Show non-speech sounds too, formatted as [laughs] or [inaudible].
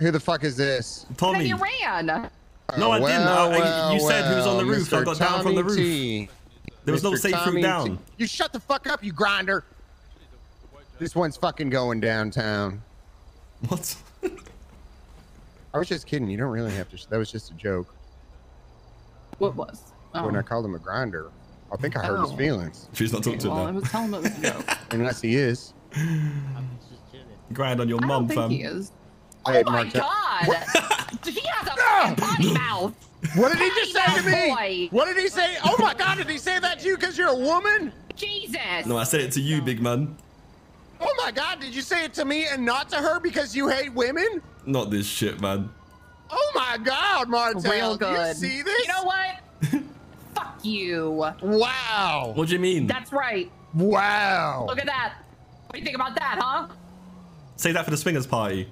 Who the fuck is this? Then Tommy. you ran. Uh, no, I didn't. Well, I- I- well, you said who was on the roof, so I Mr. got down from the roof. T. There was no Mr. safe route Tommy down. T. You shut the fuck up, you grinder. This one's fucking going downtown. What? I was just kidding. You don't really have to. That was just a joke. What was? Oh. When I oh. called him a grinder, I think I hurt his Oh. feelings. She's not Okay, talking to well, I him now. was telling him it was a joke. [laughs] Unless he is. Grind on your I mum, don't think fam. he is. Hey, Oh my Mark, god! [laughs] he has a ah! fucking potty mouth. What did he just say to me? Boy. What did he say? Oh my god, did he say that to you because you're a woman? Jesus! No, I said it to you, big man. Oh my god, did you say it to me and not to her because you hate women? Not this shit, man. Oh my god, Martell. Real Do good. you see this? You know what? [laughs] Fuck you. Wow. What do you mean? That's right. Wow. Look at that. What do you think about that, huh? Say that for the swingers party.